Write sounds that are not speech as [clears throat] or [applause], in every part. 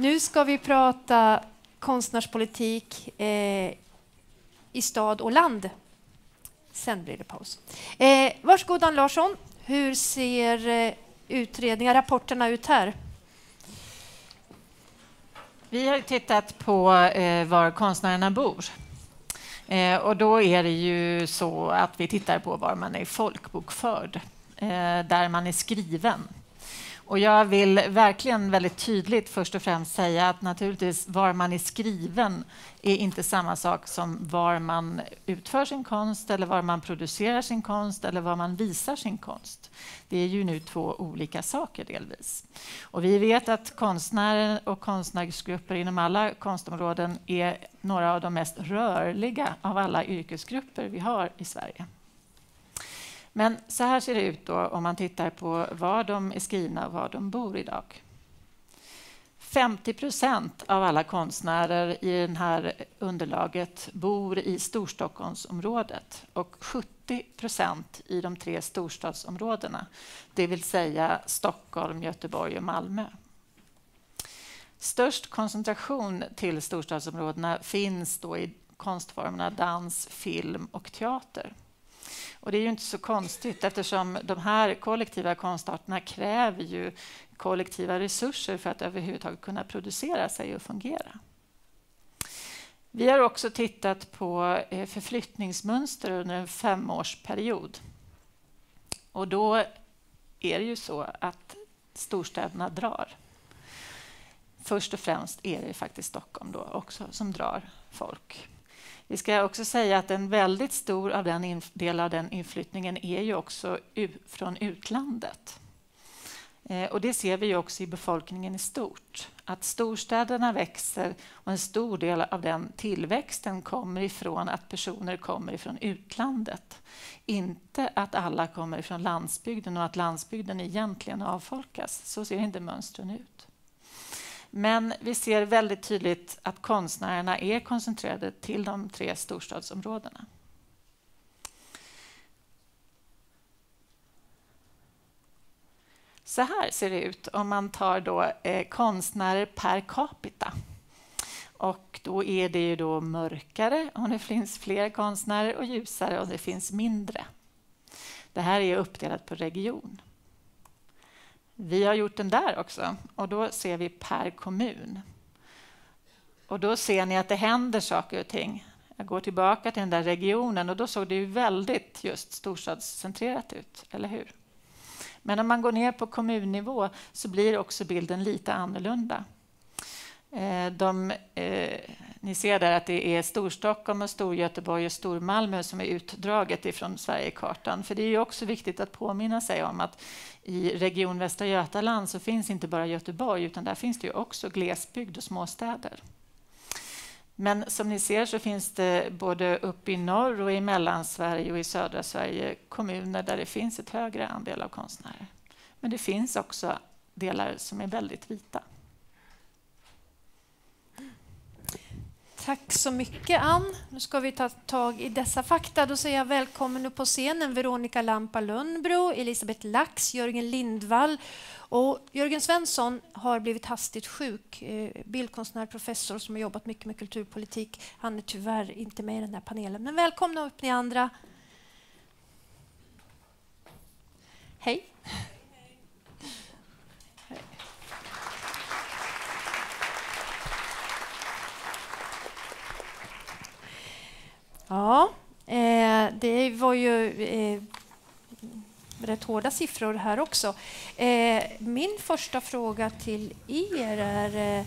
Nu ska vi prata konstnärspolitik eh, i stad och land. Sen blir det paus. Eh, varsågod Ann Larsson. Hur ser eh, utredningar, rapporterna ut här? Vi har tittat på eh, var konstnärerna bor. Eh, och då är det ju så att vi tittar på var man är folkbokförd, eh, där man är skriven. Och jag vill verkligen väldigt tydligt först och främst säga att naturligtvis var man är skriven är inte samma sak som var man utför sin konst eller var man producerar sin konst eller var man visar sin konst. Det är ju nu två olika saker delvis. Och vi vet att konstnärer och konstnärsgrupper inom alla konstområden är några av de mest rörliga av alla yrkesgrupper vi har i Sverige. Men så här ser det ut då om man tittar på var de är skrivna och var de bor idag. 50 procent av alla konstnärer i det här underlaget bor i Storstockholmsområdet och 70 procent i de tre storstadsområdena, det vill säga Stockholm, Göteborg och Malmö. Störst koncentration till storstadsområdena finns då i konstformerna dans, film och teater. Och det är ju inte så konstigt eftersom de här kollektiva konstarterna kräver ju kollektiva resurser för att överhuvudtaget kunna producera sig och fungera. Vi har också tittat på eh, förflyttningsmönster under en femårsperiod. Och då är det ju så att storstäderna drar. Först och främst är det faktiskt Stockholm då också som drar folk. Vi ska också säga att en väldigt stor av den del av den inflyttningen är ju också från utlandet. Eh, och det ser vi också i befolkningen i stort. Att storstäderna växer och en stor del av den tillväxten kommer ifrån att personer kommer ifrån utlandet. Inte att alla kommer ifrån landsbygden och att landsbygden egentligen avfolkas. Så ser inte mönstren ut. Men vi ser väldigt tydligt att konstnärerna är koncentrerade till de tre storstadsområdena. Så här ser det ut om man tar då, eh, konstnärer per capita. Och då är det ju då mörkare om det finns fler konstnärer och ljusare om det finns mindre. Det här är uppdelat på region. Vi har gjort den där också och då ser vi per kommun. Och då ser ni att det händer saker och ting. Jag går tillbaka till den där regionen och då såg det ju väldigt just storstadscentrerat ut, eller hur? Men om man går ner på kommunnivå så blir också bilden lite annorlunda. Eh, de, eh, ni ser där att det är Storstockholm, och Storgöteborg och Stormalmö som är utdraget ifrån Sverigekartan. För det är också viktigt att påminna sig om att i Region Västra Götaland så finns inte bara Göteborg utan där finns det också glesbygd och småstäder. Men som ni ser så finns det både uppe i norr och i Mellansverige och i södra Sverige kommuner där det finns ett högre andel av konstnärer. Men det finns också delar som är väldigt vita. Tack så mycket, Ann. Nu ska vi ta tag i dessa fakta. Då säger jag välkommen upp på scenen Veronica Lampa Lundbro, Elisabeth Lax, Jörgen Lindvall och Jörgen Svensson har blivit hastigt sjuk. Eh, bildkonstnär, professor som har jobbat mycket med kulturpolitik. Han är tyvärr inte med i den här panelen. Men välkomna upp ni andra. Hej. Ja, eh, det var ju eh, rätt hårda siffror här också. Eh, min första fråga till er är eh,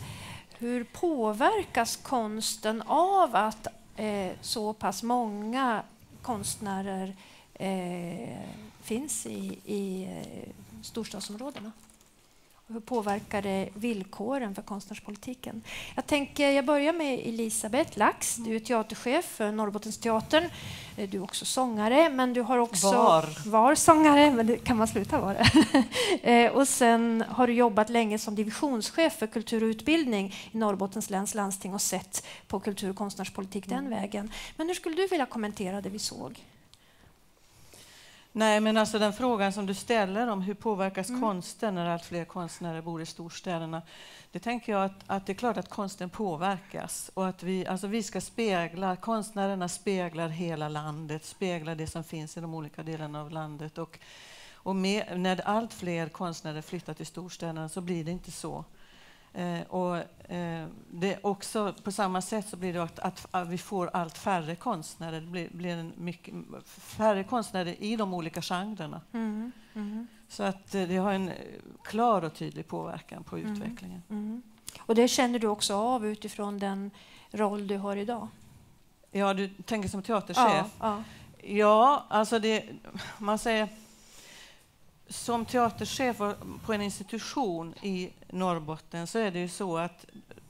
hur påverkas konsten av att eh, så pass många konstnärer eh, finns i, i eh, storstadsområdena? Hur påverkar det villkoren för konstnärspolitiken? Jag, tänker, jag börjar med Elisabeth Lax. Du är teaterchef för Norrbottensteatern. Eh, du är också sångare, men du har också... Var. Var sångare, men det kan man sluta vara. [laughs] Eh, och sen har du jobbat länge som divisionschef för kultur och utbildning i Norrbottens läns landsting och sett på kultur och konstnärspolitik den mm. vägen. Men hur skulle du vilja kommentera det vi såg? Nej, men alltså den frågan som du ställer om hur påverkas mm. konsten när allt fler konstnärer bor i storstäderna. Det tänker jag att, att, det är klart att konsten påverkas och att vi, alltså vi ska spegla, konstnärerna speglar hela landet, speglar det som finns i de olika delarna av landet. Och, och med, när allt fler konstnärer flyttar till storstäderna så blir det inte så. Eh, och, eh, det också, på samma sätt så blir det att, att, att vi får allt färre konstnärer. Det blir, blir en mycket, färre konstnärer i de olika genrerna. Mm. Mm. Så att eh, det har en klar och tydlig påverkan på mm. utvecklingen. Mm. Och det känner du också av utifrån den roll du har idag? Ja, du tänker som teaterchef? Ja, ja. ja alltså det, man säger som teaterchef på en institution i Norrbotten så är det ju så att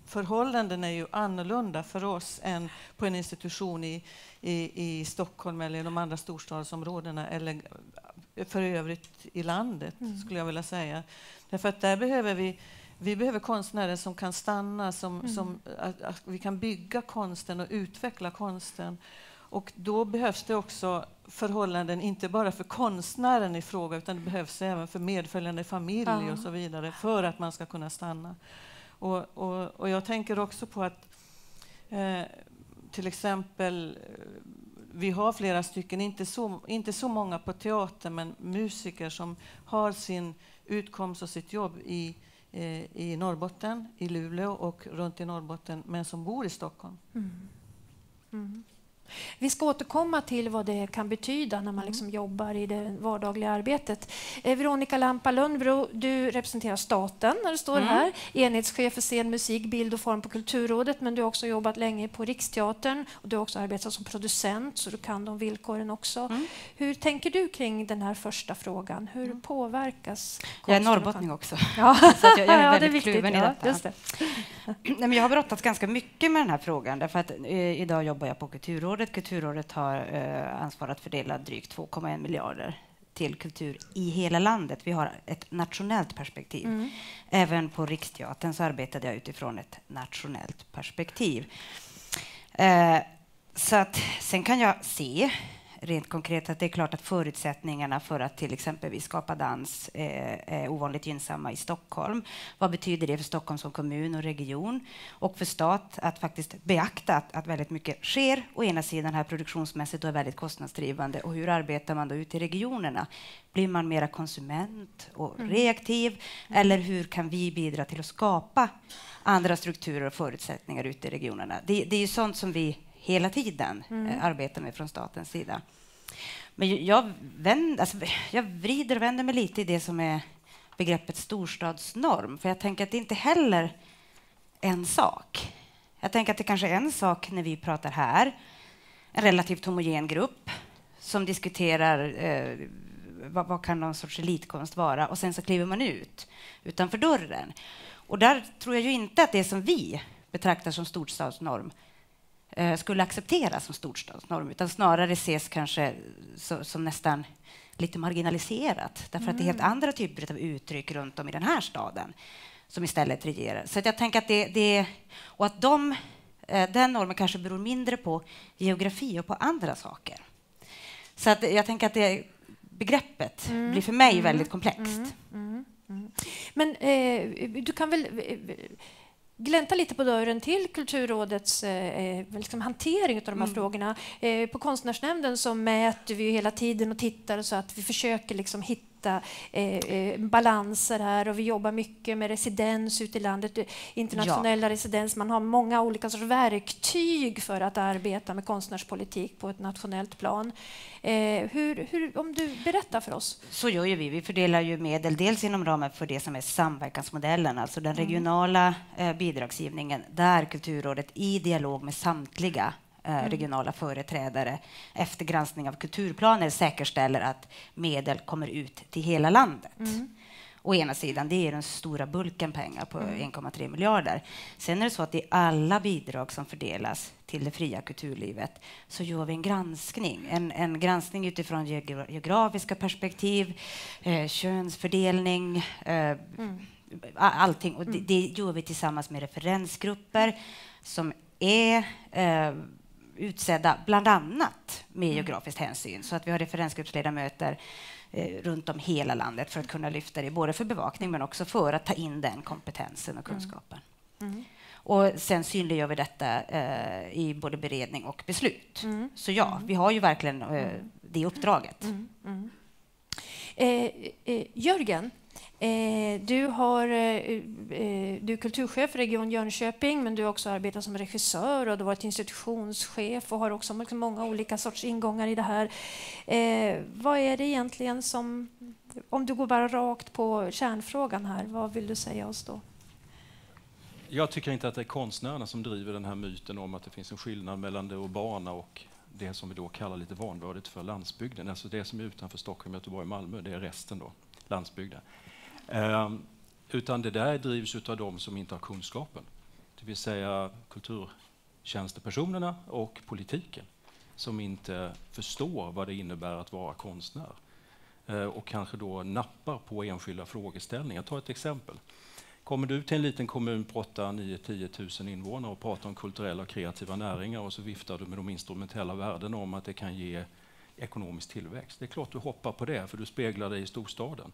förhållandena är ju annorlunda för oss än på en institution i, i, i Stockholm eller i de andra storstadsområdena eller för övrigt i landet, mm. skulle jag vilja säga. Därför att där behöver vi vi behöver konstnärer som kan stanna, som, mm. som att, att, vi kan bygga konsten och utveckla konsten. Och då behövs det också förhållanden, inte bara för konstnären i fråga, utan det behövs även för medföljande familj ja. och så vidare, för att man ska kunna stanna. Och, och, och jag tänker också på att eh, till exempel, vi har flera stycken, inte så, inte så många på teatern, men musiker som har sin utkomst och sitt jobb i, eh, i Norrbotten, i Luleå och runt i Norrbotten, men som bor i Stockholm. Mm. Mm. Vi ska återkomma till vad det kan betyda när man mm. liksom jobbar i det vardagliga arbetet. Eh, Veronica Lampa Lundbro, du representerar staten när det står mm. här. Enhetschef för scen, musik, bild och form på Kulturrådet, men du har också jobbat länge på Riksteatern och du har också arbetat som producent, så du kan de villkoren också. Mm. Hur tänker du kring den här första frågan? Hur mm. påverkas Jag är norrbottning också, ja. [laughs] så jag, jag, är väldigt [laughs] ja, det är kluven i detta. Det. [clears throat] Nej, men jag har brottats ganska mycket med den här frågan, därför att eh, idag jobbar jag på Kulturrådet Kulturrådet. Kulturrådet har eh, ansvar att fördela drygt 2,1 miljarder till kultur i hela landet. Vi har ett nationellt perspektiv. Mm. Även på Riksteatern så arbetade jag utifrån ett nationellt perspektiv. Eh, så att, sen kan jag se rent konkret att det är klart att förutsättningarna för att till exempel skapa dans är, är ovanligt gynnsamma i Stockholm. Vad betyder det för Stockholm som kommun och region och för stat att faktiskt beakta att, att väldigt mycket sker å ena sidan här produktionsmässigt och är väldigt kostnadsdrivande och hur arbetar man då ute i regionerna? Blir man mera konsument och mm. reaktiv mm. eller hur kan vi bidra till att skapa andra strukturer och förutsättningar ute i regionerna? Det, det är ju sånt som vi hela tiden mm. Eh, arbetar med från statens sida. Men jag, vänd, alltså, jag vrider och vänder mig lite i det som är begreppet storstadsnorm, för jag tänker att det inte heller är en sak. Jag tänker att det kanske är en sak när vi pratar här, en relativt homogen grupp som diskuterar eh, vad, vad, kan någon sorts elitkonst vara och sen så kliver man ut utanför dörren. Och där tror jag ju inte att det som vi betraktar som storstadsnorm skulle accepteras som storstadsnorm utan snarare ses kanske så, som nästan lite marginaliserat därför mm. att det är helt mm. andra typer av uttryck runt om i den här staden som istället regerar. Så jag tänker att det, det och att de, eh, den normen kanske beror mindre på geografi och på andra saker. Så att jag tänker att det, begreppet mm. blir för mig mm. väldigt komplext. Mm. mm. Men eh, du kan väl glänta lite på dörren till Kulturrådets eh, eh, liksom hantering av de här mm. frågorna. Eh, på Konstnärsnämnden så mäter vi hela tiden och tittar så att vi försöker liksom hitta hitta eh, eh, balanser här och vi jobbar mycket med residens ute i landet, internationella ja. residens. Man har många olika sorts verktyg för att arbeta med konstnärspolitik på ett nationellt plan. Eh, hur, hur, om du berättar för oss? Så gör ju vi. Vi fördelar ju medel dels inom ramen för det som är samverkansmodellen, alltså den mm. regionala eh, bidragsgivningen där Kulturrådet i dialog med samtliga Eh, mm. regionala företrädare efter granskning av kulturplaner säkerställer att medel kommer ut till hela landet. Mm. Å ena sidan, det är den stora bulken pengar på mm. 1,3 miljarder. Sen är det så att i alla bidrag som fördelas till det fria kulturlivet så gör vi en granskning. En, en granskning utifrån geografiska perspektiv, eh, könsfördelning, eh, mm. allting. Och det, mm. det, gör vi tillsammans med referensgrupper som är eh, utsedda bland annat med mm. geografisk hänsyn. Så att vi har referensgruppsledamöter eh, runt om hela landet för att kunna lyfta det, både för bevakning men också för att ta in den kompetensen och mm. kunskapen. Mm. Och sen synliggör vi detta eh, i både beredning och beslut. Mm. Så ja, vi har ju verkligen eh, det uppdraget. Eh, eh, Jörgen, Eh, du, har, eh, eh, du är kulturchef för Region Jönköping men du har också arbetat som regissör och du har varit institutionschef och har också många olika sorts ingångar i det här. Eh, vad är det egentligen som... Om du går bara rakt på kärnfrågan här, vad vill du säga oss då? Jag tycker inte att det är konstnärerna som driver den här myten om att det finns en skillnad mellan det urbana och det som vi då kallar lite vanvördigt för landsbygden. Alltså det som är utanför Stockholm, Göteborg Malmö, det är resten då, landsbygden. Ehm, utan det där drivs av de som inte har kunskapen, det vill säga kulturtjänstepersonerna och politiken som inte förstår vad det innebär att vara konstnär eh, och kanske då nappar på enskilda frågeställningar. Ta ett exempel. Kommer du till en liten kommun på 8, 9, 10 000 invånare och pratar om kulturella och kreativa näringar och så viftar du med de instrumentella värdena om att det kan ge ekonomisk tillväxt. Det är klart du hoppar på det, för du speglar dig i storstaden.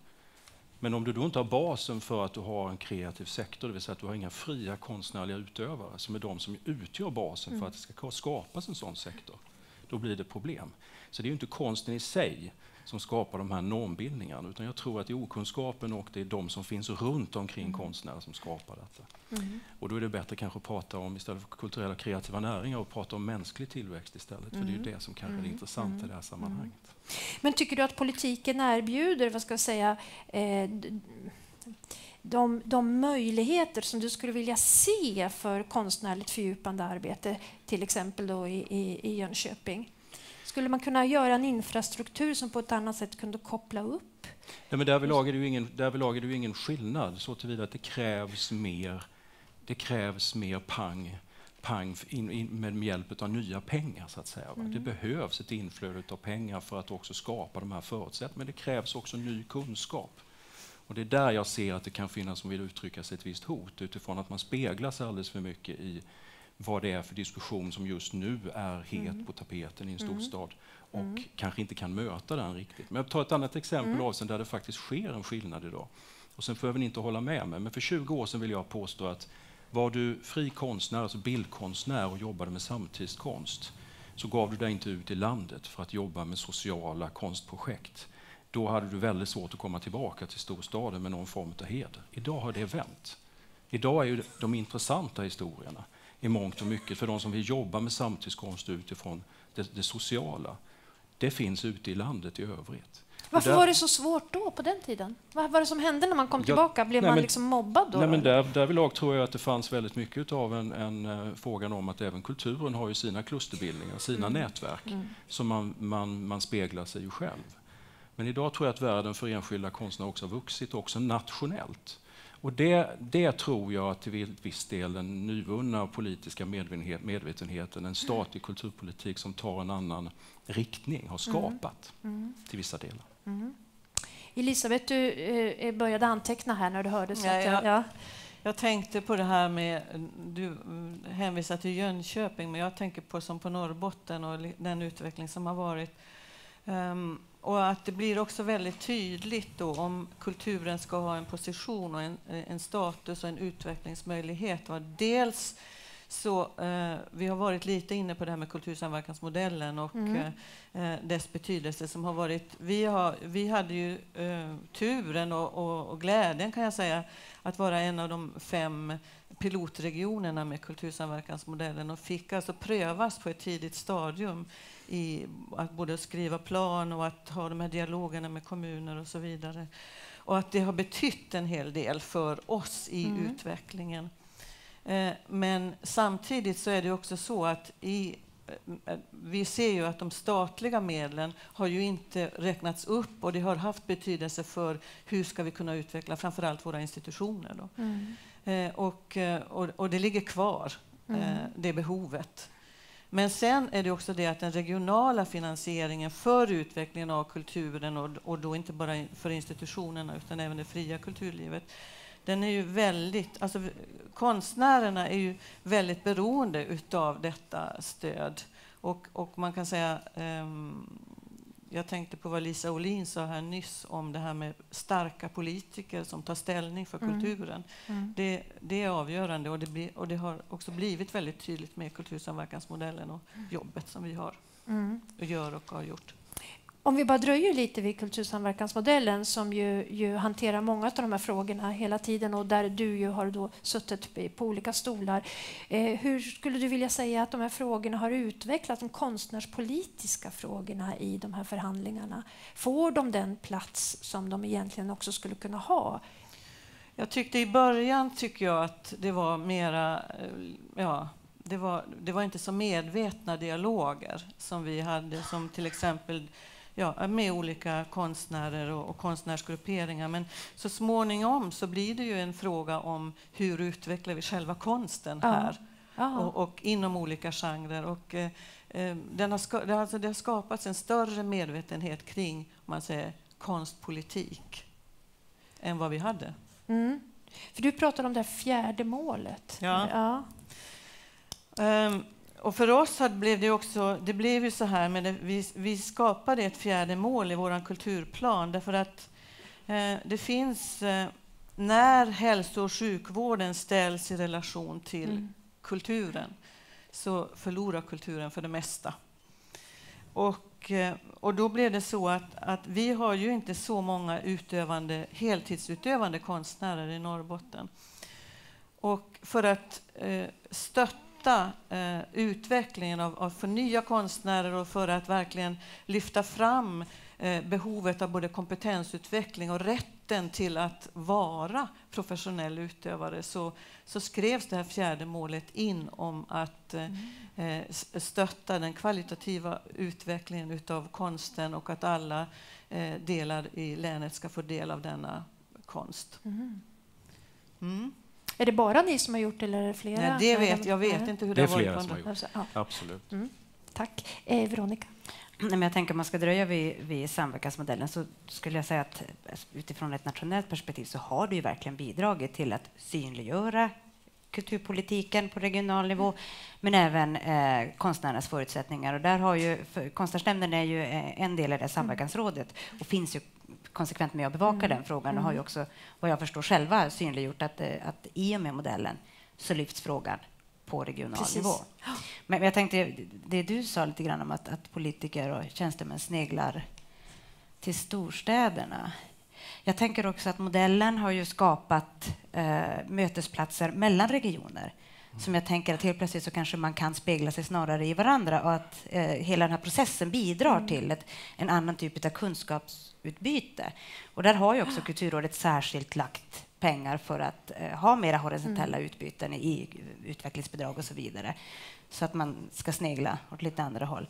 Men om du då inte har basen för att du har en kreativ sektor, det vill säga att du har inga fria konstnärliga utövare som är de som utgör basen mm. för att det ska skapas en sån sektor, då blir det problem. Så det är inte konsten i sig som skapar de här normbildningarna, utan jag tror att det är okunskapen och det är de som finns runt omkring mm. konstnärer som skapar detta. Mm. Och då är det bättre kanske att prata om, istället för kulturella kreativa näringar, och prata om mänsklig tillväxt istället, för det är ju mm. det som kanske är det mm. intressanta i det här mm. sammanhanget. Men tycker du att politiken erbjuder, vad ska jag säga, eh, de, de möjligheter som du skulle vilja se för konstnärligt fördjupande arbete, till exempel då i, i, i Jönköping? Skulle man kunna göra en infrastruktur som på ett annat sätt kunde koppla upp? Nej, men därvidlag är det ju ingen, därvidlag är det ingen skillnad så tillvida att det krävs mer, det krävs mer pang, pang in, in, med hjälp av nya pengar. så att säga. Mm. Det behövs ett inflöde av pengar för att också skapa de här förutsättningarna, men det krävs också ny kunskap. Och det är där jag ser att det kan finnas, som vill uttrycka sig, ett visst hot utifrån att man speglar sig alldeles för mycket i vad det är för diskussion som just nu är het mm. på tapeten i en mm. storstad och mm. kanske inte kan möta den riktigt. Men jag tar ett annat exempel mm. Avsen, där det faktiskt sker en skillnad idag. Och sen får jag väl inte hålla med mig, men för 20 år sedan vill jag påstå att var du fri konstnär, alltså bildkonstnär och jobbade med samtidskonst så gav du dig inte ut i landet för att jobba med sociala konstprojekt. Då hade du väldigt svårt att komma tillbaka till storstaden med någon form av heder. Idag har det vänt. Idag är ju de intressanta historierna i mångt och mycket för de som vill jobba med samtidskonst utifrån det, det sociala. Det finns ute i landet i övrigt. Varför där, var det så svårt då, på den tiden? Vad var det som hände när man kom tillbaka? Blev nej, man liksom mobbad då? Nej, men där, därvidlag tror jag att det fanns väldigt mycket av en, en uh, frågan om att även kulturen har ju sina klusterbildningar, sina mm. nätverk, mm. som man, man, man speglar sig ju själv. Men idag tror jag att världen för enskilda konstnärer också har vuxit, också nationellt. Och det, det tror jag till viss del den nyvunna politiska medvetenheten, en statlig kulturpolitik som tar en annan riktning, har skapat mm. Mm. till vissa delar. Mm. Elisabeth, du eh, började anteckna här när du hörde. Så ja, jag, ja. jag tänkte på det här med, du hänvisar till Jönköping, men jag tänker på som på Norrbotten och den utveckling som har varit. Um, och att det blir också väldigt tydligt då om kulturen ska ha en position och en, en status och en utvecklingsmöjlighet. Va? Dels så eh, vi har varit lite inne på det här med kultursamverkansmodellen och mm. eh, dess betydelse som har varit... Vi, har, vi hade ju eh, turen och, och, och, glädjen kan jag säga att vara en av de fem pilotregionerna med kultursamverkansmodellen och fick alltså prövas på ett tidigt stadium i att både skriva plan och att ha de här dialogerna med kommuner och så vidare. Och att det har betytt en hel del för oss i mm. utvecklingen. Eh, men samtidigt så är det också så att i eh, vi ser ju att de statliga medlen har ju inte räknats upp och det har haft betydelse för hur ska vi kunna utveckla framförallt våra institutioner. Då. Mm. Eh, och, och, och, det ligger kvar, mm. det behovet. Men sen är det också det att den regionala finansieringen för utvecklingen av kulturen och, och då inte bara för institutionerna utan även det fria kulturlivet den är ju väldigt, alltså konstnärerna är ju väldigt beroende utav detta stöd. Och, och man kan säga, um, jag tänkte på vad Lisa Olin sa här nyss om det här med starka politiker som tar ställning för mm. kulturen. Mm. Det, det, är avgörande och det, blir, och det, har också blivit väldigt tydligt med kultursamverkansmodellen och mm. jobbet som vi har mm. och gör och har gjort. Om vi bara dröjer lite vid kultursamverkansmodellen som ju, ju, hanterar många av de här frågorna hela tiden och där du ju har då suttit på olika stolar. Eh, hur skulle du vilja säga att de här frågorna har utvecklats, de konstnärspolitiska frågorna i de här förhandlingarna? Får de den plats som de egentligen också skulle kunna ha? Jag tyckte i början tycker jag att det var mera eh, ja, det var, det var inte så medvetna dialoger som vi hade, som till exempel ja, med olika konstnärer och, och konstnärsgrupperingar. Men så småningom så blir det ju en fråga om hur utvecklar vi själva konsten här ja. och, och, inom olika genrer. Och, eh, eh den har det, har, alltså, det har skapats en större medvetenhet kring man säger, konstpolitik än vad vi hade. Mm. För du pratade om det fjärde målet. Ja. ja. Um, och för oss blev det också, det blev ju så här, men det, vi, vi skapade ett fjärde mål i vår kulturplan därför att eh, det finns, eh, när hälso och sjukvården ställs i relation till mm. kulturen så förlorar kulturen för det mesta. Och, eh, och då blev det så att, att vi har ju inte så många utövande, heltidsutövande konstnärer i Norrbotten. Och för att eh, stötta stötta eh, utvecklingen av, av förnya konstnärer och för att verkligen lyfta fram eh, behovet av både kompetensutveckling och rätten till att vara professionell utövare så, så skrevs det här fjärde målet in om att eh, mm. stötta den kvalitativa utvecklingen av konsten och att alla eh, delar i länet ska få del av denna konst. Mm. Mm. Är det bara ni som har gjort det eller är det flera? Nej, det vet, jag vet inte hur det, det har varit. Det är flera som har gjort ja. Absolut. Mm. Tack. Eh, Veronica? Men jag tänker om man ska dröja vid, vid samverkansmodellen så skulle jag säga att utifrån ett nationellt perspektiv så har det ju verkligen bidragit till att synliggöra kulturpolitiken på regional nivå, men även eh, konstnärernas förutsättningar. Och där har ju, Konstnärsnämnden är ju eh, en del i det samverkansrådet och finns ju konsekvent med att bevaka mm. den frågan och har ju mm. också, vad jag förstår, själva synliggjort att, eh, att i och med modellen så lyfts frågan på regional Precis. nivå. Men jag tänkte, det du sa lite grann om att, att politiker och tjänstemän sneglar till storstäderna. Jag tänker också att modellen har ju skapat eh, mötesplatser mellan regioner som jag tänker att helt plötsligt så kanske man kan spegla sig snarare i varandra och att eh, hela den här processen bidrar mm. till ett, en annan typ av kunskapsutbyte. Och där har ju också Kulturrådet särskilt lagt pengar för att eh, ha mera horisontella mm. utbyten i, utvecklingsbidrag och så vidare så att man ska snegla åt lite andra håll.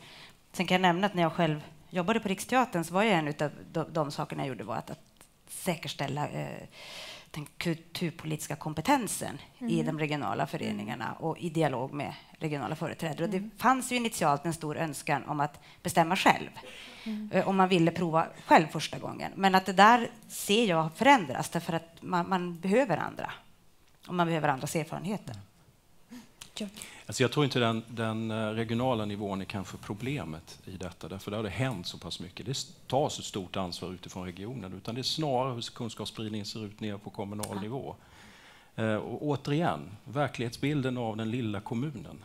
Sen kan jag nämna att när jag själv jobbade på Riksteatern så var en av de, de sakerna jag gjorde var att, att säkerställa eh, den kulturpolitiska kompetensen mm. i de regionala föreningarna och i dialog med regionala företrädare. Mm. Och det fanns ju initialt en stor önskan om att bestämma själv, mm. Eh, om man ville prova själv första gången. Men att det där ser jag förändras därför att man, man behöver andra och man behöver andras erfarenheter. Alltså jag tror inte den, den, eh, regionala nivån är kanske problemet i detta, därför där har det hänt så pass mycket. Det tas ett stort ansvar utifrån regionen, utan det är snarare hur kunskapsspridningen ser ut nere på kommunal ja. nivå. Eh, och återigen, verklighetsbilden av den lilla kommunen.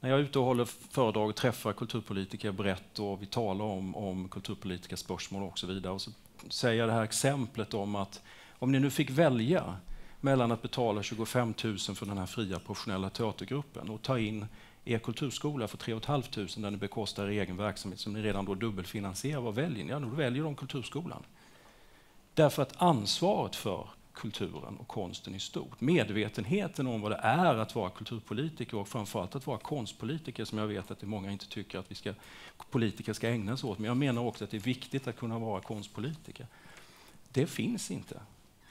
När jag är ute och håller föredrag och träffar kulturpolitiker brett och vi talar om, om kulturpolitiska spörsmål och så vidare, och så säger jag det här exemplet om att om ni nu fick välja mellan att betala 25 000 för den här fria professionella teatergruppen och ta in er kulturskola för 3 500 där ni bekostar er egen verksamhet som ni redan då dubbelfinansierar. Vad väljer ni? Ja, då väljer de kulturskolan. Därför att ansvaret för kulturen och konsten i stort, medvetenheten om vad det är att vara kulturpolitiker och framförallt att vara konstpolitiker, som jag vet att det många inte tycker att vi ska, politiker ska ägna sig åt, men jag menar också att det är viktigt att kunna vara konstpolitiker. Det finns inte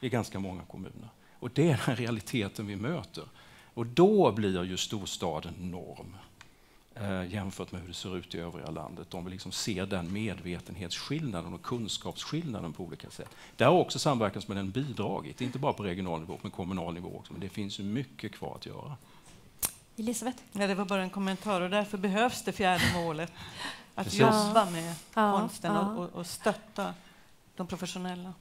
i ganska många kommuner. Och det är den [laughs] realiteten vi möter. Och då blir ju storstaden norm. eh, jämfört med hur det ser ut i övriga landet. Om vi liksom ser den medvetenhetsskillnaden och kunskapsskillnaden på olika sätt. Där har också samverkansmodellen bidragit, inte bara på regional nivå, men kommunal nivå också. Men det finns ju mycket kvar att göra. Elisabeth? Ja, det var bara en kommentar och därför behövs det fjärde målet. Att Precis. jobba med ja, konsten ja. Och, och stötta de professionella.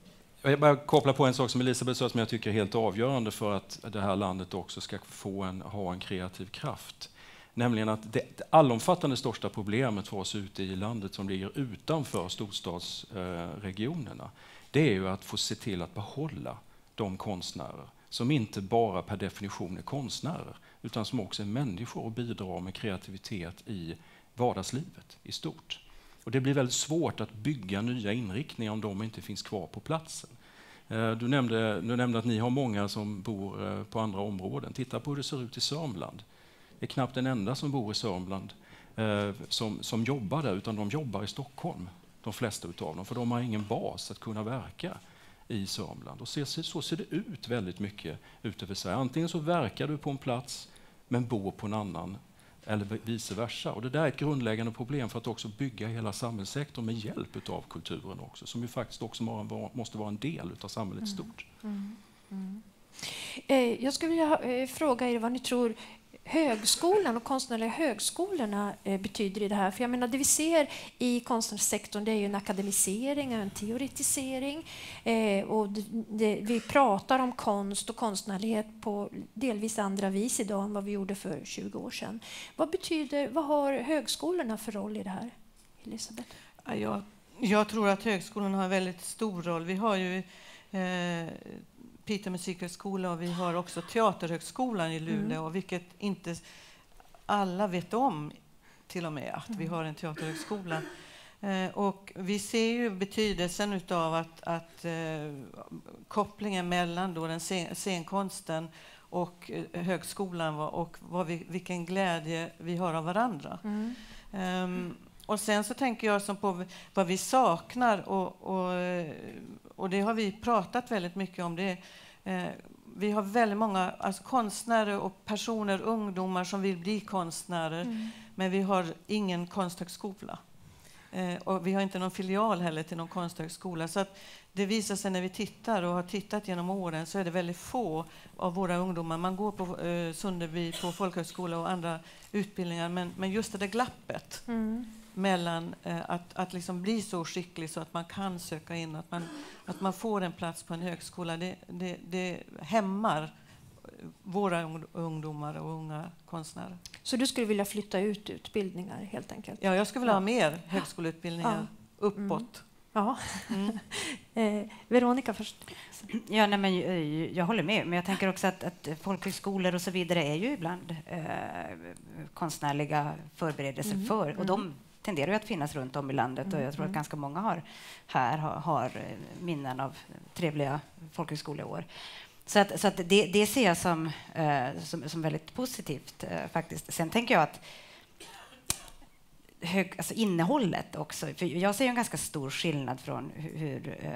Jag bara koppla på en sak som Elisabeth sa som jag tycker är helt avgörande för att det här landet också ska få en, ha en kreativ kraft. Nämligen att det, det allomfattande största problemet för oss ute i landet som ligger utanför storstadsregionerna, det är ju att få se till att behålla de konstnärer som inte bara per definition är konstnärer, utan som också är människor och bidrar med kreativitet i vardagslivet i stort. Och det blir väldigt svårt att bygga nya inriktningar om de inte finns kvar på platsen. Eh, du nämnde, du nämnde att ni har många som bor eh, på andra områden. Titta på hur det ser ut i Sörmland. Det är knappt en enda som bor i Sörmland eh, som, som jobbar där, utan de jobbar i Stockholm, de flesta utav dem, för de har ingen bas att kunna verka i Sörmland. Och så, så ser det ut väldigt mycket utöver Sverige. Antingen så verkar du på en plats men bor på en annan eller vice versa. Och det där är ett grundläggande problem för att också bygga hela samhällssektorn med hjälp av kulturen också, som ju faktiskt också måste vara en del av samhället mm. stort. Mm. Mm. Eh, jag skulle vilja eh, fråga er vad ni tror högskolan och konstnärliga högskolorna eh, betyder i det här. För jag menar, det vi ser i konstnärssektorn det är ju en akademisering, en teoretisering. Eh, och det, det, vi pratar om konst och konstnärlighet på delvis andra vis idag än vad vi gjorde för 20 år sedan. Vad, betyder, vad har högskolorna för roll i det här? Elisabeth? jag, jag tror att högskolorna har en väldigt stor roll. Vi har ju eh, Piteå musikhögskola och vi har också Teaterhögskolan i Luleå, mm. vilket inte alla vet om till och med att mm. vi har en teaterhögskola. Eh, och vi ser ju betydelsen av att, att eh, kopplingen mellan då den scen, scenkonsten och eh, högskolan och vad vi, vilken glädje vi har av varandra. Mm. Um, och sen så tänker jag som på vad vi saknar och, och, och det har vi pratat väldigt mycket om. Det, eh, vi har väldigt många alltså konstnärer och personer, ungdomar som vill bli konstnärer, mm. men vi har ingen konsthögskola. Eh, och vi har inte någon filial heller till någon konsthögskola. Så att det visar sig när vi tittar och har tittat genom åren så är det väldigt få av våra ungdomar. Man går på eh, Sunderby på folkhögskola och andra utbildningar, men, men just det där glappet mm mellan eh, att, att liksom bli så skicklig så att man kan söka in, att man, att man får en plats på en högskola, det, det, det hämmar våra ungdomar och unga konstnärer. Så du skulle vilja flytta ut utbildningar helt enkelt? Ja, jag skulle vilja ha mer högskoleutbildningar ja. uppåt. Mm. Ja. Mm. [laughs] eh, Veronica först. Ja, nej, men, eh, jag håller med, men jag tänker också att, att folkhögskolor och så vidare är ju ibland eh, konstnärliga förberedelser mm. för, och de tenderar ju att finnas runt om i landet och jag tror att mm. ganska många har, här har, har minnen av trevliga folkhögskoleår. Så, att, så att det, det, ser jag som, eh, som, som, väldigt positivt eh, faktiskt. Sen tänker jag att hög, alltså innehållet också, för jag ser en ganska stor skillnad från hur, hur eh,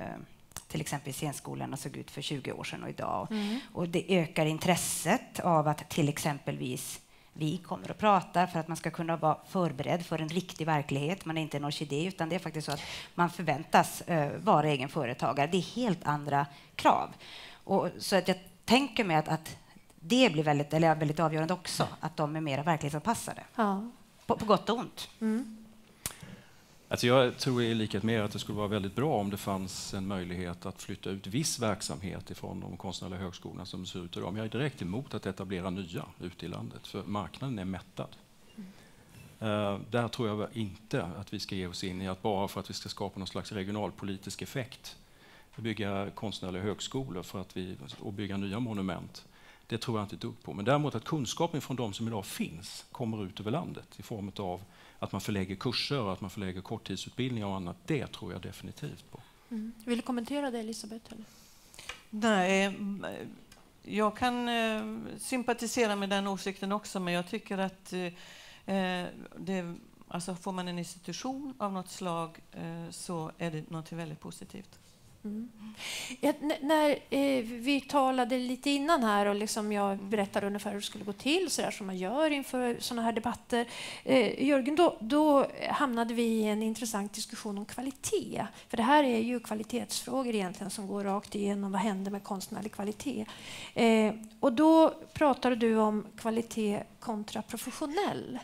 till exempel scenskolorna såg ut för 20 år sedan och idag. Mm. Och det ökar intresset av att till exempelvis vi kommer att prata för att man ska kunna vara förberedd för en riktig verklighet. Man är inte en orkidé, utan det är faktiskt så att man förväntas uh, vara egen företagare. Det är helt andra krav. Och, så att jag tänker mig att, att det blir väldigt, eller väldigt avgörande också, att de är mer verklighetsanpassade. Ja. På, på gott och ont. Mm. Alltså jag tror i likhet med er att det skulle vara väldigt bra om det fanns en möjlighet att flytta ut viss verksamhet ifrån de konstnärliga högskolorna som ser ut idag. Men jag är direkt emot att etablera nya ute i landet, för marknaden är mättad. Uh, där tror jag inte att vi ska ge oss in i att bara för att vi ska skapa någon slags regionalpolitisk effekt bygga konstnärliga högskolor för att vi, och bygga nya monument. Det tror jag inte ett dugg på. Men däremot att kunskapen från de som idag finns kommer ut över landet i form av att man förlägger kurser och att man förlägger korttidsutbildningar och annat, det tror jag definitivt på. Mm. Vill du kommentera det, Elisabeth? Eller? Nej, jag kan eh, sympatisera med den åsikten också, men jag tycker att eh, det, alltså får man en institution av något slag eh, så är det något väldigt positivt. Mm. Ja, när eh, vi talade lite innan här och liksom jag berättade ungefär hur det skulle gå till, så där som man gör inför sådana här debatter. Eh, Jörgen, då, då, hamnade vi i en intressant diskussion om kvalitet. För det här är ju kvalitetsfrågor egentligen som går rakt igenom vad händer med konstnärlig kvalitet. Eh, och då pratade du om kvalitet kontra professionell.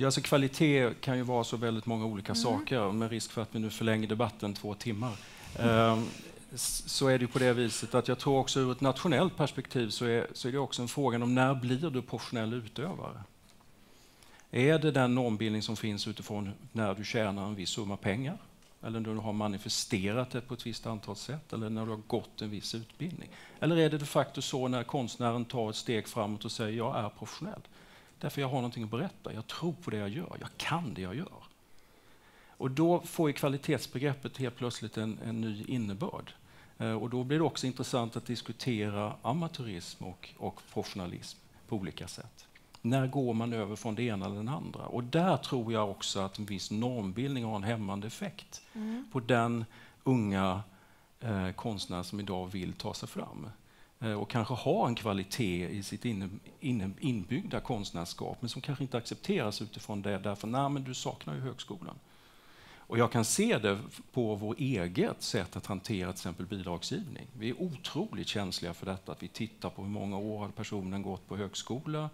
Ja, alltså kvalitet kan ju vara så väldigt många olika mm. saker med risk för att vi nu förlänger debatten två timmar. Mm. Så är det på det viset att jag tror också ur ett nationellt perspektiv så är, så är det också en fråga om när blir du professionell utövare? Är det den normbildning som finns utifrån när du tjänar en viss summa pengar? Eller när du har manifesterat det på ett visst antal sätt? Eller när du har gått en viss utbildning? Eller är det de facto så när konstnären tar ett steg framåt och säger jag är professionell? Därför jag har någonting att berätta. Jag tror på det jag gör. Jag kan det jag gör. Och då får ju kvalitetsbegreppet helt plötsligt en, en ny innebörd. Eh, och då blir det också intressant att diskutera amatörism och, och professionalism på olika sätt. När går man över från det ena eller den andra? Och där tror jag också att en viss normbildning har en hämmande effekt mm. på den unga eh, konstnär som idag vill ta sig fram. Eh, och kanske har en kvalitet i sitt inbyggda konstnärskap men som kanske inte accepteras utifrån det därför att du saknar ju högskolan. Och jag kan se det på vårt eget sätt att hantera till exempel bidragsgivning. Vi är otroligt känsliga för detta, att vi tittar på hur många år har personen gått på högskola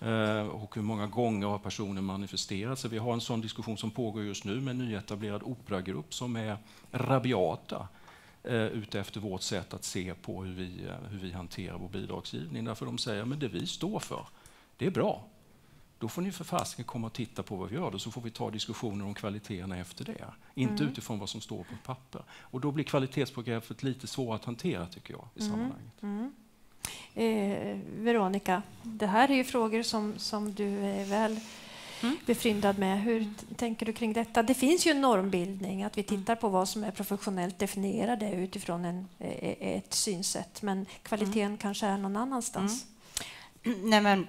eh, och hur många gånger har personen manifesterat sig. Vi har en sån diskussion som pågår just nu med en nyetablerad operagrupp som är rabiata eh, ute efter vårt sätt att se på hur vi, eh, hur vi hanterar vår bidragsgivning. Därför de säger att det vi står för, det är bra. Då får ni för fasiken komma och titta på vad vi gör och så får vi ta diskussioner om kvaliteterna efter det. Inte mm. utifrån vad som står på papper. Och då blir kvalitetsbegreppet lite svårt att hantera tycker jag i mm. sammanhanget. Mm. Eh, Veronica, det här är ju frågor som, som du är väl mm. befryndad med. Hur tänker du kring detta? Det finns ju en normbildning, att vi mm. tittar på vad som är professionellt definierade utifrån en, e, ett synsätt, men kvaliteten mm. kanske är någon annanstans. Mm. [clears throat] Nej, men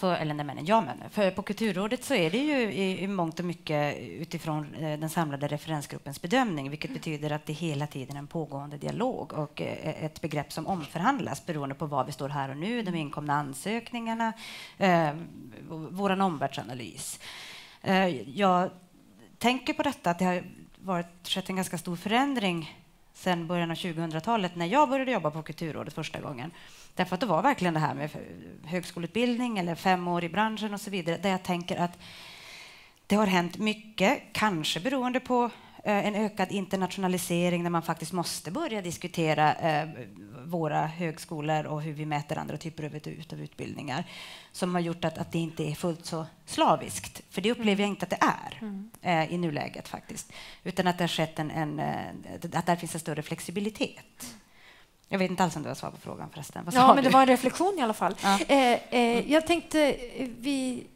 för, eller nej, men, ja, men, för på Kulturrådet så är det ju i, i mångt och mycket utifrån eh, den samlade referensgruppens bedömning, vilket betyder att det hela tiden är en pågående dialog och eh, ett begrepp som omförhandlas beroende på var vi står här och nu, de inkomna ansökningarna, eh, vår omvärldsanalys. Eh, jag tänker på detta att det har varit, skett en ganska stor förändring sedan början av 2000-talet när jag började jobba på Kulturrådet första gången. Därför att det var verkligen det här med högskoleutbildning eller fem år i branschen och så vidare, där jag tänker att det har hänt mycket, kanske beroende på eh, en ökad internationalisering när man faktiskt måste börja diskutera eh, våra högskolor och hur vi mäter andra typer av, utbildningar som har gjort att, att det inte är fullt så slaviskt. För det upplever jag inte att det är mm. eh, i nuläget faktiskt. Utan att det har skett en, en, att där finns en större flexibilitet. Jag vet inte alls om du har svar på frågan förresten. Vad ja, men det var en reflektion i alla fall. Ja. Eh, eh, jag tänkte, vi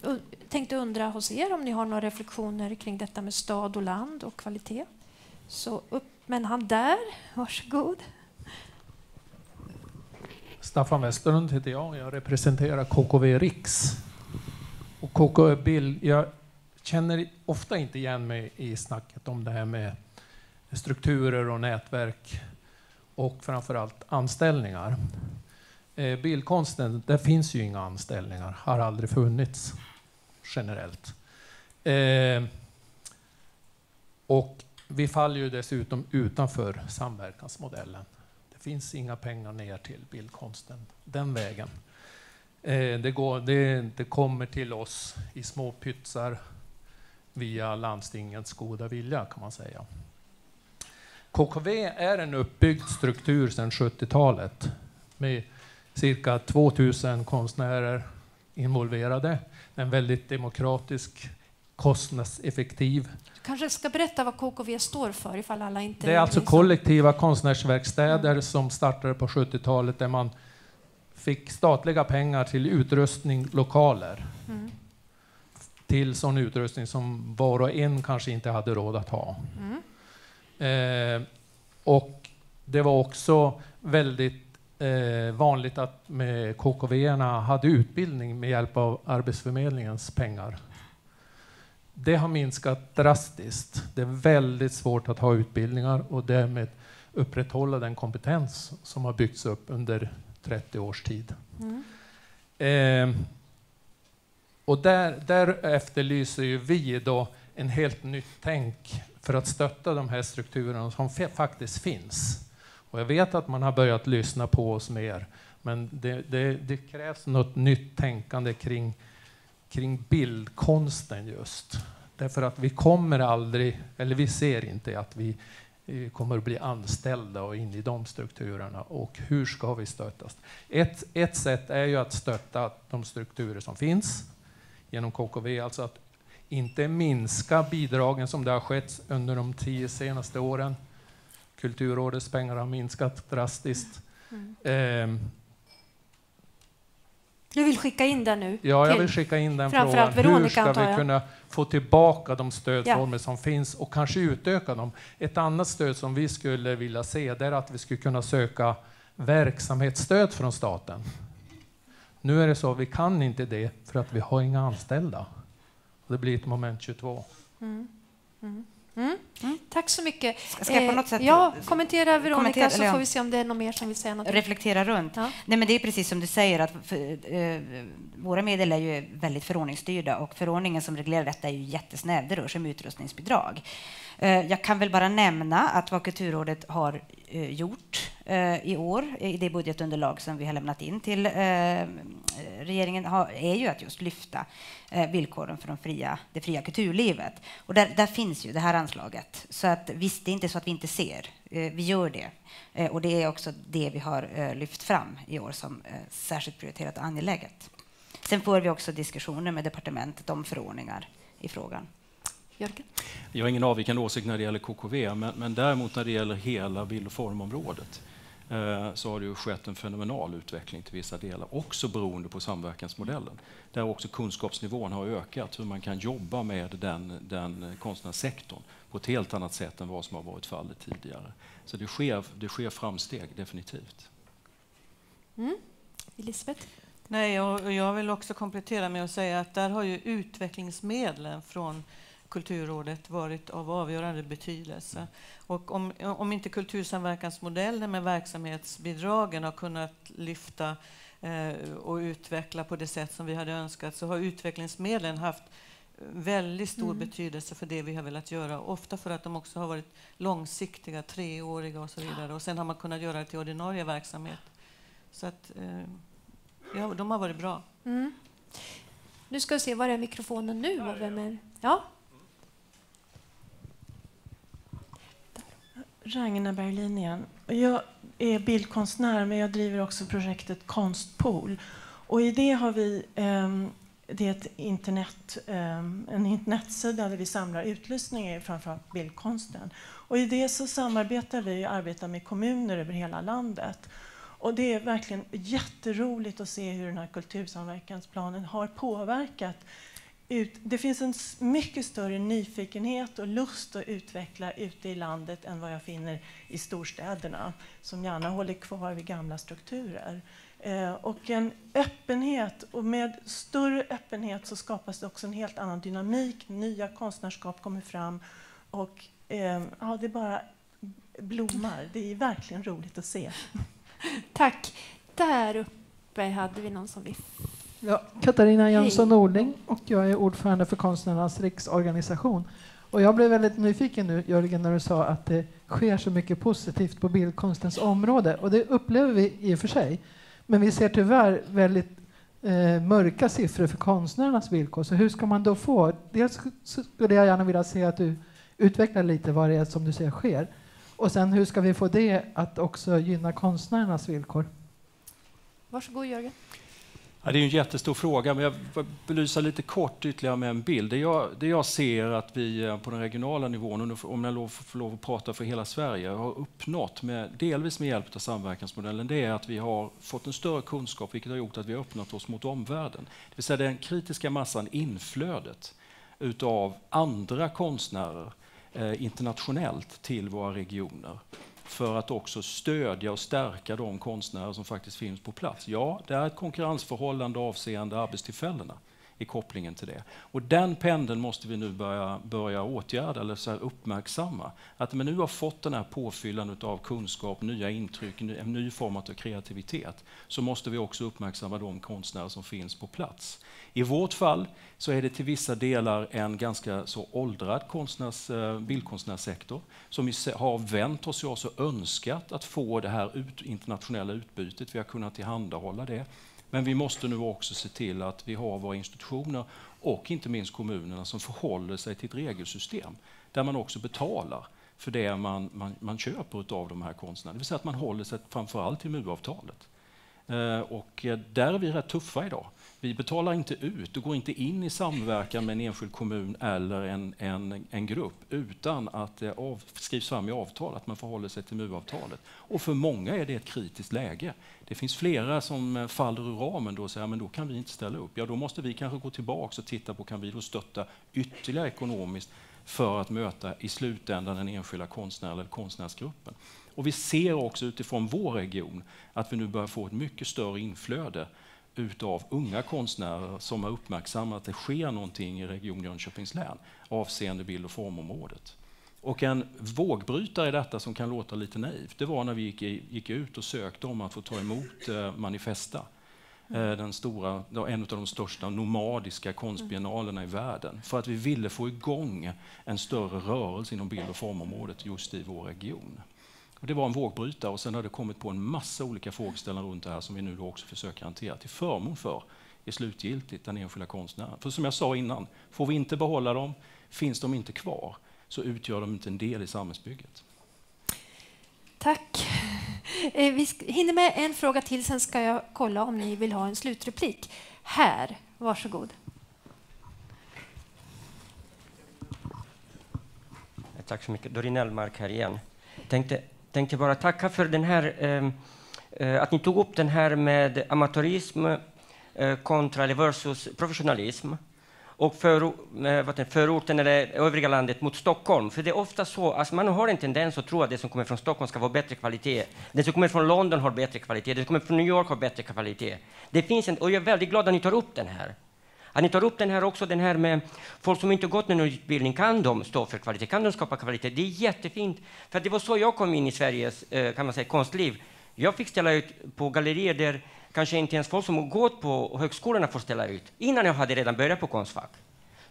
tänkte undra hos er om ni har några reflektioner kring detta med stad och land och kvalitet. Så upp med en hand där. Varsågod. Staffan Westerlund heter jag. Jag representerar KKV Riks. Och KKV Bill, jag känner ofta inte igen mig i snacket om det här med strukturer och nätverk och framförallt anställningar. Eh, bildkonsten, där finns ju inga anställningar, har aldrig funnits generellt. Eh, och vi faller ju dessutom utanför samverkansmodellen. Det finns inga pengar ner till bildkonsten den vägen. Eh, det, går, det, det kommer till oss i små pytsar via landstingets goda vilja kan man säga. KKV är en uppbyggd struktur sedan 70-talet med cirka 2000 konstnärer involverade. En väldigt demokratisk, kostnadseffektiv. Du kanske ska berätta vad KKV står för ifall alla inte... Det är alltså kollektiva konstnärsverkstäder som startade på 70-talet där man fick statliga pengar till utrustning, lokaler. Mm. Till sån utrustning som var och en kanske inte hade råd att ha. Mm. Eh, och det var också väldigt eh, vanligt att med KKV hade utbildning med hjälp av Arbetsförmedlingens pengar. det har minskat drastiskt. Det är väldigt svårt att ha utbildningar och därmed upprätthålla den kompetens som har byggts upp under 30 års tid. Mm. Eh, och där, där efterlyser ju vi då en helt nytt tänk för att stötta de här strukturerna som faktiskt finns. Och jag vet att man har börjat lyssna på oss mer, men det, det, det krävs något nytt tänkande kring, kring bildkonsten just. Därför att vi kommer aldrig, eller vi ser inte att vi eh, kommer att bli anställda och in i de strukturerna. Och hur ska vi stöttas? Ett, ett sätt är ju att stötta de strukturer som finns genom KKV, alltså att inte minska bidragen som det har skett under de tio senaste åren. Kulturrådets pengar har minskat drastiskt. Mm. Eh, du vill skicka in den nu? Ja, jag vill skicka in den frågan. Hur ska vi kunna få tillbaka de stödformer ja. som finns och kanske utöka dem? Ett annat stöd som vi skulle vilja se är att vi skulle kunna söka verksamhetsstöd från staten. Nu är det så, vi kan inte det för att vi har inga anställda. Det blir ett moment 22. Mm. Mm. Mm. Mm. Tack så mycket. Ska jag på något sätt ja, kommentera Veronica kommentera, så får vi se om det är någon mer som vill säga något. Reflektera runt. Ja. Nej, men det är precis som du säger att för, eh, våra medel är ju väldigt förordningsstyrda och förordningen som reglerar detta är ju jättesnäv. Det rör sig om utrustningsbidrag. Eh, jag kan väl bara nämna att vad Kulturrådet har eh, gjort eh, i år i det budgetunderlag som vi har lämnat in till regeringen är ju att just lyfta villkoren för de fria, det fria kulturlivet. Och där, där finns ju det här anslaget. Så att visst, det är inte så att vi inte ser. Vi gör det. Och det är också det vi har lyft fram i år som särskilt prioriterat och angeläget. Sen får vi också diskussioner med departementet om förordningar i frågan. Jörgen? Jag har ingen avvikande åsikt när det gäller KKV, men, men däremot när det gäller hela bild och formområdet eh, så har det ju skett en fenomenal utveckling till vissa delar, också beroende på samverkansmodellen, där också kunskapsnivån har ökat, hur man kan jobba med den, den konstnärssektorn på ett helt annat sätt än vad som har varit fallet tidigare. Så det sker, det sker framsteg, definitivt. Mm. Elisabeth? Nej, och jag vill också komplettera med att säga att där har ju utvecklingsmedlen från Kulturrådet varit av avgörande betydelse. Och om, om inte kultursamverkansmodellen med verksamhetsbidragen har kunnat lyfta eh, och utveckla på det sätt som vi hade önskat så har utvecklingsmedlen haft väldigt stor mm. betydelse för det vi har velat göra. Ofta för att de också har varit långsiktiga, treåriga och så vidare. Och sen har man kunnat göra det till ordinarie verksamhet. Så att, eh, ja, de har varit bra. Mm. Nu ska vi se, var är mikrofonen nu? Vem är? Ja, Ragnar Berlin igen. Jag är bildkonstnär, men jag driver också projektet Konstpool. Och I det har vi ehm, det är ett internet, ehm, en internetsida där vi samlar utlysningar framförallt bildkonsten. Och I det så samarbetar vi och arbetar med kommuner över hela landet. Och Det är verkligen jätteroligt att se hur den här kultursamverkansplanen har påverkat ut, det finns en mycket större nyfikenhet och lust att utveckla ute i landet än vad jag finner i storstäderna, som gärna håller kvar vid gamla strukturer. Eh, och en öppenhet, och med större öppenhet så skapas det också en helt annan dynamik, nya konstnärskap kommer fram och eh, ja, det bara blommar. Det är verkligen roligt att se. Tack. Där uppe hade vi någon som vill Ja, Katarina Jönsson Nordling och jag är ordförande för Konstnärernas riksorganisation. Och jag blev väldigt nyfiken nu, Jörgen, när du sa att det sker så mycket positivt på bildkonstens område. Och det upplever vi i och för sig. Men vi ser tyvärr väldigt eh, mörka siffror för konstnärernas villkor. Så hur ska man då få... Dels skulle jag gärna vilja se att du utvecklar lite vad det är som du ser sker. Och sen hur ska vi få det att också gynna konstnärernas villkor? Varsågod Jörgen. Ja, det är en jättestor fråga, men jag vill belysa lite kort ytterligare med en bild. Det jag, det jag ser att vi eh, på den regionala nivån, om jag får lov att prata för hela Sverige, har uppnått, med, delvis med hjälp av samverkansmodellen, det är att vi har fått en större kunskap, vilket har gjort att vi har öppnat oss mot omvärlden. Det vill säga den kritiska massan, inflödet utav andra konstnärer eh, internationellt till våra regioner för att också stödja och stärka de konstnärer som faktiskt finns på plats. Ja, det är ett konkurrensförhållande avseende arbetstillfällena i kopplingen till det. Och den pendeln måste vi nu börja, börja åtgärda eller så uppmärksamma. Att man nu har fått den här påfyllan av kunskap, nya intryck, en ny form av kreativitet, så måste vi också uppmärksamma de konstnärer som finns på plats. I vårt fall så är det till vissa delar en ganska så åldrad konstnärs, eh, bildkonstnärssektor som har vänt oss till oss och önskat att få det här ut, internationella utbytet. Vi har kunnat tillhandahålla det. Men vi måste nu också se till att vi har våra institutioner och inte minst kommunerna som förhåller sig till ett regelsystem där man också betalar för det man, man, man köper av de här konstnärerna. Det vill säga att man håller sig framförallt till MU-avtalet. Eh, och eh, där är vi rätt tuffa idag. Vi betalar inte ut och går inte in i samverkan med en enskild kommun eller en, en, en grupp utan att det av, skrivs fram i avtal att man förhåller sig till MU-avtalet. Och för många är det ett kritiskt läge. Det finns flera som faller ur ramen då och säger att då kan vi inte ställa upp. Ja, då måste vi kanske gå tillbaka och titta på kan vi då stötta ytterligare ekonomiskt för att möta i slutändan den enskilda konstnären eller konstnärsgruppen. Och vi ser också utifrån vår region att vi nu börjar få ett mycket större inflöde utav unga konstnärer som har uppmärksammat att det sker någonting i Region Jönköpings län avseende bild och formområdet. Och en vågbrytare i detta som kan låta lite naivt, det var när vi gick, gick ut och sökte om att få ta emot eh, Manifesta. Eh, den stora, en av de största nomadiska konstbiennalerna i världen. För att vi ville få igång en större rörelse inom bild och formområdet just i vår region. Och det var en vågbrytare och sen har det kommit på en massa olika frågeställningar runt det här som vi nu också försöker hantera till förmån för är slutgiltigt den enskilda konstnären. För som jag sa innan, får vi inte behålla dem, finns de inte kvar, så utgör de inte en del i samhällsbygget. Tack. Eh, vi hinner med en fråga till, sen ska jag kolla om ni vill ha en slutreplik. Här, varsågod. Tack så mycket. Dorin Elmark här igen. Tänkte tänkte bara tacka för den här, ehm, eh, att ni tog upp den här med amatörism eh, kontra versus professionalism och för, eh, förorten eller övriga landet mot Stockholm. För det är ofta så, alltså man har en tendens att tro att det som kommer från Stockholm ska vara bättre kvalitet. Det som kommer från London har bättre kvalitet, det som kommer från New York har bättre kvalitet. Det finns en, och jag är väldigt glad att ni tar upp den här. Att ni tar upp den här också, den här med folk som inte gått någon utbildning, kan de stå för kvalitet? Kan de skapa kvalitet? Det är jättefint. För det var så jag kom in i Sveriges eh, kan man säga, konstliv. Jag fick ställa ut på gallerier där kanske inte ens folk som gått på högskolorna får ställa ut, innan jag hade redan börjat på Konstfack.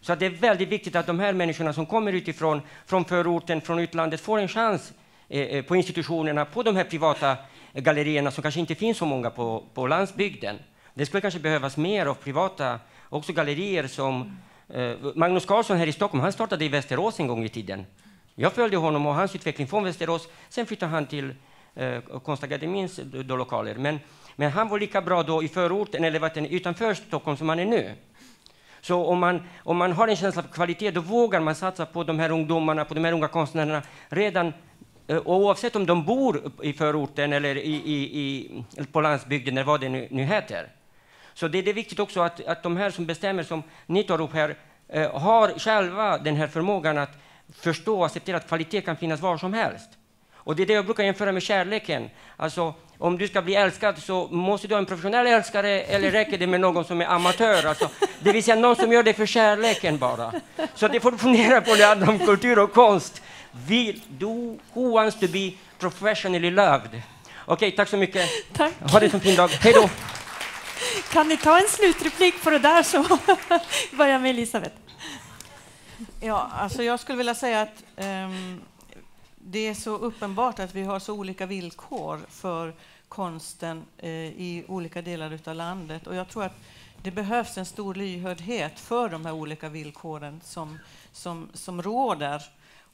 Så det är väldigt viktigt att de här människorna som kommer utifrån, från förorten, från utlandet, får en chans eh, eh, på institutionerna, på de här privata gallerierna som kanske inte finns så många på, på landsbygden. Det skulle kanske behövas mer av privata också gallerier som eh, Magnus Carlsson här i Stockholm, han startade i Västerås en gång i tiden. Jag följde honom och hans utveckling från Västerås. Sen flyttade han till eh, Konstakademins eh, då, lokaler. Men, men han var lika bra då i förorten, eller utanför Stockholm som han är nu. Så om man, om man har en känsla av kvalitet, då vågar man satsa på de här ungdomarna, på de här unga konstnärerna redan eh, och oavsett om de bor i förorten eller i, i, i, på landsbygden eller vad det nu, nu heter. Så det, är viktigt också att, att de här som bestämmer, som ni tar upp här, eh, har själva den här förmågan att förstå och acceptera att kvalitet kan finnas var som helst. Och det är det jag brukar jämföra med kärleken. Alltså, om du ska bli älskad så måste du ha en professionell älskare eller räcker det med någon som är amatör? Alltså, det vill säga någon som gör det för kärleken bara. Så det får du fundera på när det handlar om kultur och konst. Vill du, who wants to be professionally loved? Okej, okay, tack så mycket. Tack. Ha det som fin dag. Hej då! Kan ni ta en slutreplik på det där så [laughs] börjar med Elisabeth. Ja, alltså jag skulle vilja säga att um, det är så uppenbart att vi har så olika villkor för konsten uh, i olika delar av landet. Och jag tror att det behövs en stor lyhördhet för de här olika villkoren som, som, som råder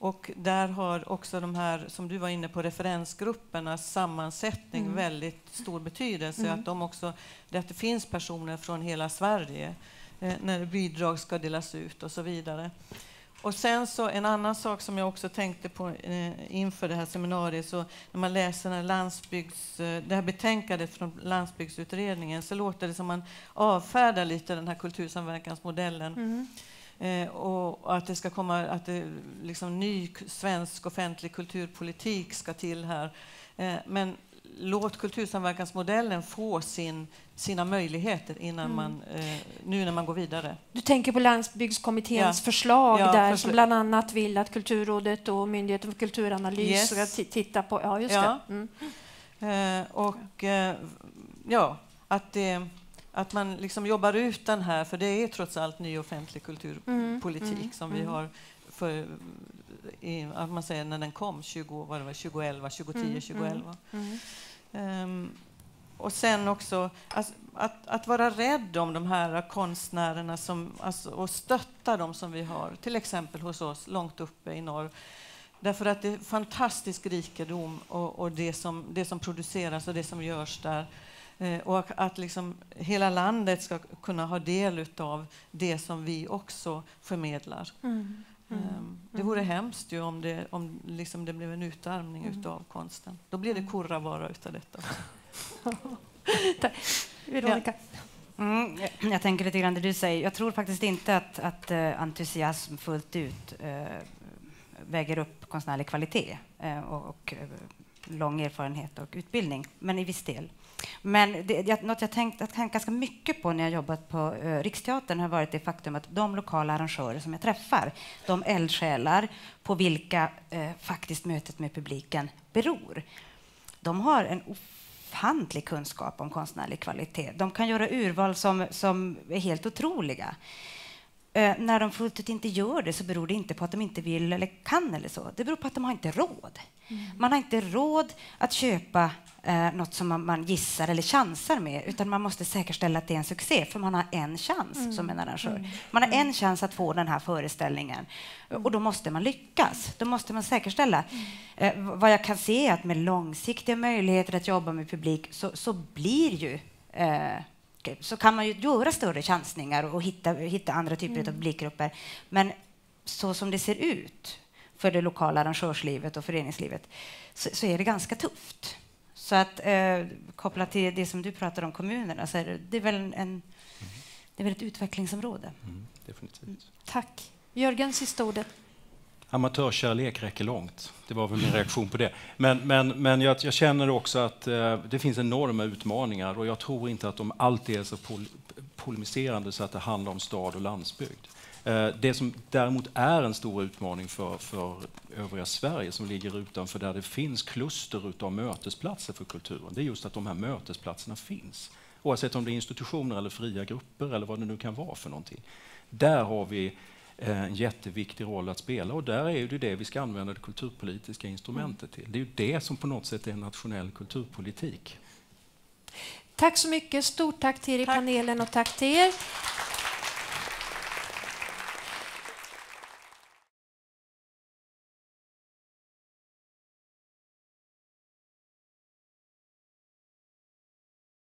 och där har också de här, som du var inne på, referensgruppernas sammansättning mm. väldigt stor betydelse. Mm. Att, de också, att det finns personer från hela Sverige eh, när bidrag ska delas ut och så vidare. Och sen så en annan sak som jag också tänkte på eh, inför det här seminariet, så när man läser den landsbygds, eh, det här betänkandet från landsbygdsutredningen så låter det som man avfärdar lite den här kultursamverkansmodellen. Mm. Eh, och att det ska komma att det, liksom, ny svensk offentlig kulturpolitik ska till här. Eh, men låt kultursamverkansmodellen få sin, sina möjligheter innan mm. man, eh, nu när man går vidare. Du tänker på Landsbygdskommitténs ja. förslag ja, där som bland annat vill att Kulturrådet och Myndigheten för kulturanalys yes. ska titta på... Ja, just ja. det. Mm. Och ja, att, det, att man liksom jobbar ut den här, för det är trots allt ny offentlig kulturpolitik mm. mm som vi mm. har för, i, att man säger när den kom, 20, vad det var, 2011, 2010, mm, 2011. Mm, um, och sen också alltså, att, att, vara rädd om de här konstnärerna som, alltså, och stötta dem som vi har, till exempel hos oss långt uppe i norr. Därför att det är fantastisk rikedom och, och det, som, det som produceras och det som görs där. Eh, och att, liksom hela landet ska kunna ha del av det som vi också förmedlar. Mm. Mm. Ehm, det vore mm. hemskt ju om det, om liksom det blev en utarmning mm. av konsten. Då blir det korra bara utav detta. [laughs] Veronica? Mm, jag tänker lite grann det du säger. Jag tror faktiskt inte att, att uh, entusiasm fullt ut uh, väger upp konstnärlig kvalitet uh, och, och lång erfarenhet och utbildning, men i viss del. Men det, något jag tänkt, jag tänkt ganska mycket på när jag jobbat på eh, Riksteatern har varit det faktum att de lokala arrangörer som jag träffar, de eldsjälar på vilka eh, faktiskt mötet med publiken beror, de har en ofantlig kunskap om konstnärlig kvalitet. De kan göra urval som, som är helt otroliga. Eh, när de fullt ut inte gör det så beror det inte på att de inte vill eller kan eller så. Det beror på att de har inte råd. Mm. Man har inte råd att köpa eh, något som man, man, gissar eller chansar med, utan man måste säkerställa att det är en succé, för man har en chans mm. som en arrangör. Mm. Man har en mm. chans att få den här föreställningen och då måste man lyckas. Då måste man säkerställa. Mm. Eh, vad jag kan se är att med långsiktiga möjligheter att jobba med publik så, så blir ju eh, så kan man ju göra större chansningar och hitta, hitta andra typer mm. av publikgrupper. Men så som det ser ut för det lokala arrangörslivet och föreningslivet så, så är det ganska tufft. Så att eh, kopplat till det som du pratar om kommunerna så är det, det är väl en, mm. det är väl ett utvecklingsområde. Mm, definitivt. Mm. Tack. Jörgen, sista ordet. Amatörkärlek räcker långt. Det var väl min reaktion på det. Men, men, men jag, jag känner också att eh, det finns enorma utmaningar och jag tror inte att de alltid är så pol polemiserande så att det handlar om stad och landsbygd. Eh, det som däremot är en stor utmaning för, för övriga Sverige som ligger utanför där det finns kluster av mötesplatser för kulturen, det är just att de här mötesplatserna finns. Oavsett om det är institutioner eller fria grupper eller vad det nu kan vara för någonting. Där har vi en jätteviktig roll att spela och där är det det vi ska använda det kulturpolitiska instrumentet till. Det är ju det som på något sätt är nationell kulturpolitik. Tack så mycket. Stort tack till er i panelen och tack till er.